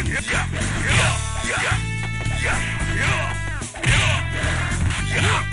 呀呀呀呀呀呀呀呀